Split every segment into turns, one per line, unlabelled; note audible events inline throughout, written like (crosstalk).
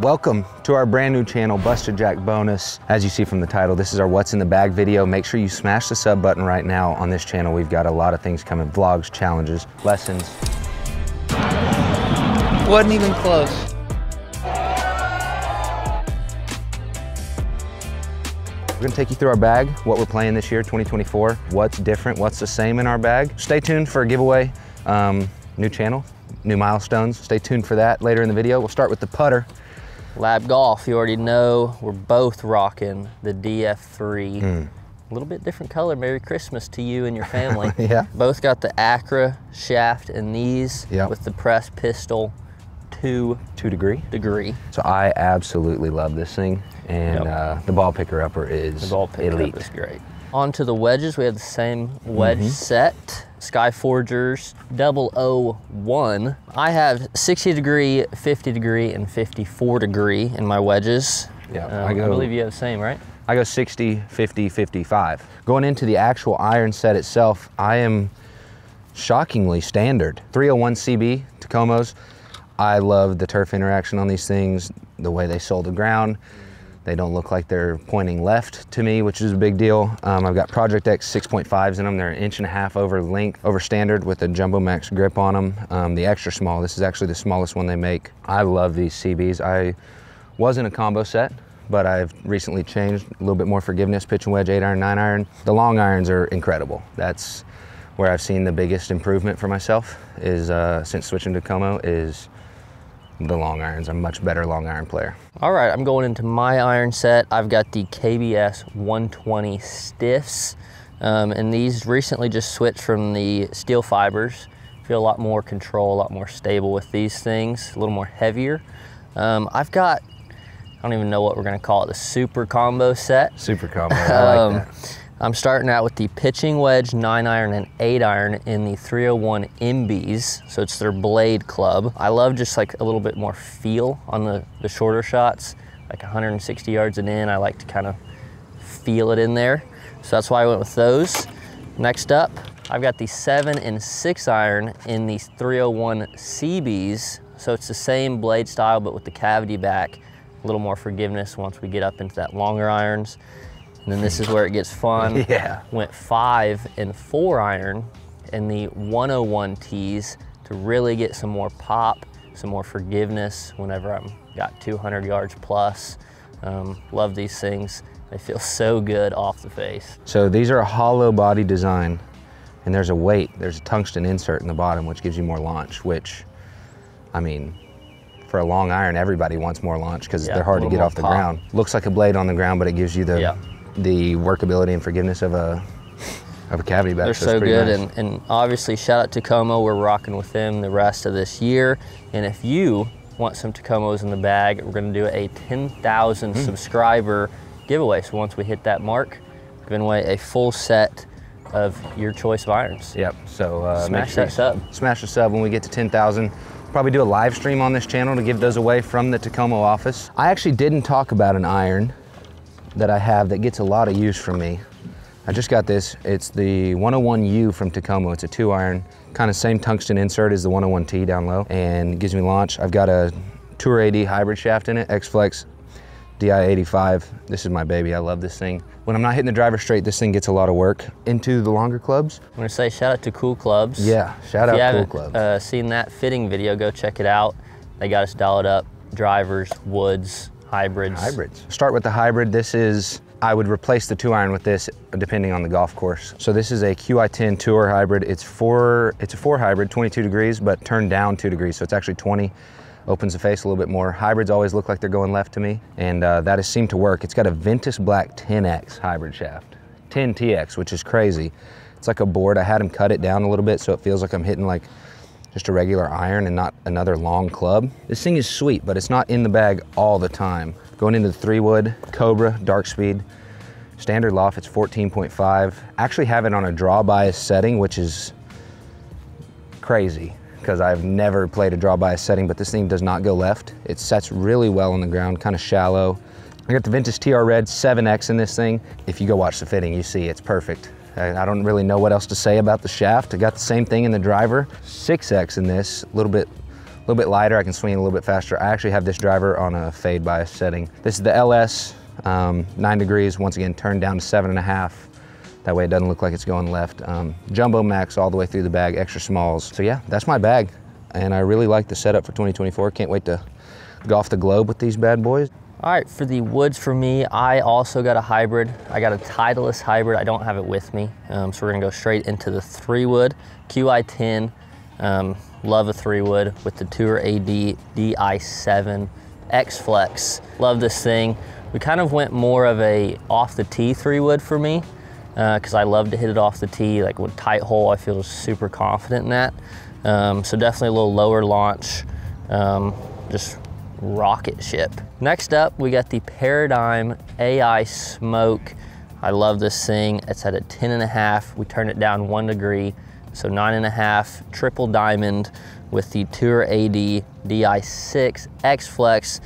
Welcome to our brand new channel, BustaJack Bonus. As you see from the title, this is our What's in the Bag video. Make sure you smash the sub button right now on this channel. We've got a lot of things coming, vlogs, challenges, lessons.
Wasn't even close.
We're gonna take you through our bag, what we're playing this year, 2024, what's different, what's the same in our bag. Stay tuned for a giveaway, um, new channel, new milestones. Stay tuned for that later in the video. We'll start with the putter.
Lab Golf, you already know we're both rocking the DF3.
Mm.
A little bit different color. Merry Christmas to you and your family. (laughs)
Yeah.
Both got the Acra shaft in these
Yep.
with the press pistol two
Two degree.
degree.
So I absolutely love this thing. And
Yep.
uh, the ball picker upper is
The ball pickup
elite.
is great. On to the wedges, we have the same wedge
Mm-hmm.
set. Skyforgers 001. I have 60 degree, 50 degree, and 54 degree in my wedges.
Yeah,
Um,
I go-
believe you have the same, right?
I go 60, 50, 55. Going into the actual iron set itself, I am shockingly standard. 301 CB Takomos. I love the turf interaction on these things, the way they sold the ground. They don't look like they're pointing left to me, which is a big deal. Um, I've got Project X 6.5s in them. They're an inch and a half over length, over standard with a Jumbo Max grip on them. Um, the extra small, this is actually the smallest one they make. I love these CBs. I wasn't a combo set, but I've recently changed a little bit more forgiveness, pitch and wedge, eight iron, nine iron. The long irons are incredible. That's where I've seen the biggest improvement for myself is uh, since switching to Como is the long irons. I'm a much better long iron player.
All right, I'm going into my iron set. I've got the KBS 120 stiffs. Um, and these recently just switched from the steel fibers. Feel a lot more control, a lot more stable with these things, a little more heavier. Um, I've got, I don't even know what we're gonna call it, the super combo set.
Super combo. I like
Um,
that.
I'm starting out with the pitching wedge, nine iron and eight iron in the 301 MBs. So it's their blade club. I love just like a little bit more feel on the, the shorter shots, like 160 yards and in. I like to kind of feel it in there. So that's why I went with those. Next up, I've got the seven and six iron in these 301 CBs. So it's the same blade style, but with the cavity back, a little more forgiveness once we get up into that longer irons. And then this is where it gets fun. (laughs)
Yeah.
Went five and four iron in the 101 tees to really get some more pop, some more forgiveness whenever I'm got 200 yards plus. Um, love these things. They feel (laughs) so good off the face.
So these are a hollow body design and there's a weight, there's a tungsten insert in the bottom which gives you more launch, which, I mean, for a long iron, everybody wants more launch because
Yeah,
they're hard to get off the
pop.
ground. Looks like a blade on the ground, but it gives you the
Yeah.
The workability and forgiveness of a of a cavity back.
They're so
pretty
good,
nice.
and, and obviously shout out to Como. We're rocking with them the rest of this year. And if you want some Takomos in the bag, we're going to do a 10,000
Hmm.
subscriber giveaway. So once we hit that mark, giving away a full set of your choice of irons.
Yep. So uh,
Smash
sure
that sub.
Smash the sub when we get to 10,000. Probably do a live stream on this channel to give those away from the Takomo office. I actually didn't talk about an iron that I have that gets a lot of use from me. I just got this. It's the 101U from Takomo. It's a two iron, kind of same tungsten insert as the 101T down low, and gives me launch. I've got a Tour AD hybrid shaft in it, X-Flex DI85. This is my baby. I love this thing. When I'm not hitting the driver straight, this thing gets a lot of work. Into the longer clubs,
I'm to say shout out to Cool Clubs.
yeah, shout
If
out Cool
haven't
Clubs.
uh, seen that fitting video, go check it out. They got us dialed up. Drivers, woods, hybrids.
Hybrids. Start with the hybrid. This is, I would replace the two iron with this depending on the golf course. So this is a QI10 Tour hybrid. It's four, it's a four hybrid, 22 degrees, but turned down two degrees. So it's actually 20, opens the face a little bit more. Hybrids always look like they're going left to me. And uh, that has seemed to work. It's got a Ventus Black 10X hybrid shaft, 10TX, which is crazy. It's like a board. I had him cut it down a little bit so it feels like I'm hitting like just a regular iron and not another long club. This thing is sweet, but it's not in the bag all the time. Going into the three wood, Cobra, Dark Speed, standard loft, it's 14.5. Actually have it on a draw bias setting, which is crazy because I've never played a draw bias setting, but this thing does not go left. It sets really well on the ground, kind of shallow. I got the Ventus TR Red 7X in this thing. If you go watch the fitting, you see it's perfect. I don't really know what else to say about the shaft. I got the same thing in the driver. 6X in this, a little bit little bit lighter. I can swing it a little bit faster. I actually have this driver on a fade bias setting. This is the LS, um, nine degrees. Once again, turned down to seven and a half. That way it doesn't look like it's going left. Um, jumbo max all the way through the bag, extra smalls. So yeah, that's my bag. And I really like the setup for 2024. Can't wait to golf the globe with these bad boys.
All right, for the woods for me, I also got a hybrid. I got a Titleist hybrid. I don't have it with me. Um, so we're gonna go straight into the three wood QI10. Um, love a three wood with the Tour AD DI7 X Flex. Love this thing. We kind of went more of a off the tee three wood for me because uh, I love to hit it off the tee. Like with tight hole, I feel super confident in that. Um, so definitely a little lower launch, um, just rocket ship. Next up, we got the Paradigm AI Smoke. I love this thing. It's at a 10 and a half. We turn it down one degree. So nine and a half, triple diamond with the Tour AD DI6 X Flex.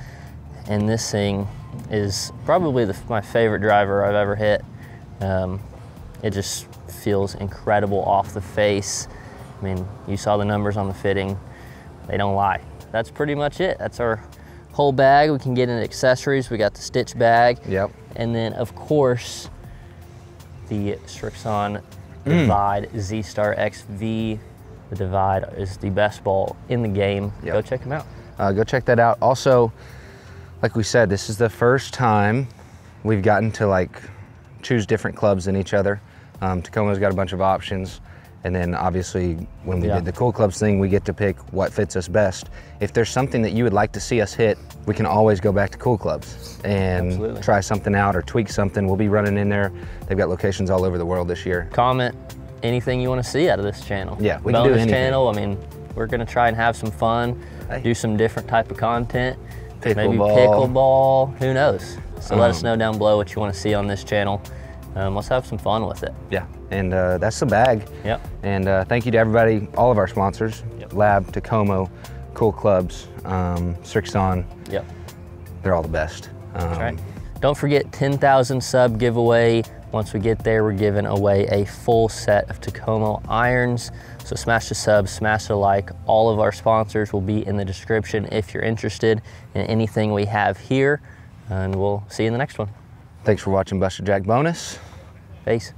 And this thing is probably the, my favorite driver I've ever hit. Um, it just feels incredible off the face. I mean, you saw the numbers on the fitting. They don't lie. That's pretty much it. That's our whole bag. We can get into accessories. We got the stitch bag.
Yep.
And then of course, the Srixon mm. Divide Z-Star XV. The Divide is the best ball in the game. Yep. Go check them out.
Uh, go check that out. Also, like we said, this is the first time we've gotten to like choose different clubs than each other. Um, Takomo's got a bunch of options. And then obviously when we yeah. did the Cool Clubs thing, we get to pick what fits us best. If there's something that you would like to see us hit, we can always go back to Cool Clubs and Absolutely. try something out or tweak something. We'll be running in there. They've got locations all over the world this year.
Comment anything you want to see out of this channel.
Yeah,
we Bonus can do anything. channel, I mean, we're gonna try and have some fun, hey. do some different type of content.
Pickleball.
Maybe pickleball, who knows? So um, let us um, know down below what you want to see on this channel. Um, let's have some fun with it.
Yeah, and uh, that's the bag.
Yep.
And uh, thank you to everybody, all of our sponsors, yep. Lab, Takomo, Cool Clubs, um, Srixon.
Yep.
They're all the best.
Um, that's right. Don't forget 10,000 sub giveaway. Once we get there, we're giving away a full set of Takomo irons. So smash the sub, smash the like. All of our sponsors will be in the description if you're interested in anything we have here. And we'll see you in the next one.
Thanks for watching BustaJack Bonus.
Peace.